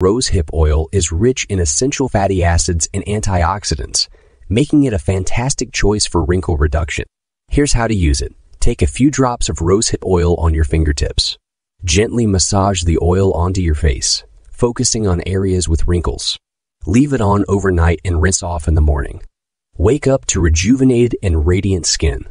Rosehip oil is rich in essential fatty acids and antioxidants, making it a fantastic choice for wrinkle reduction. Here's how to use it. Take a few drops of rosehip oil on your fingertips. Gently massage the oil onto your face, focusing on areas with wrinkles. Leave it on overnight and rinse off in the morning. Wake up to rejuvenated and radiant skin.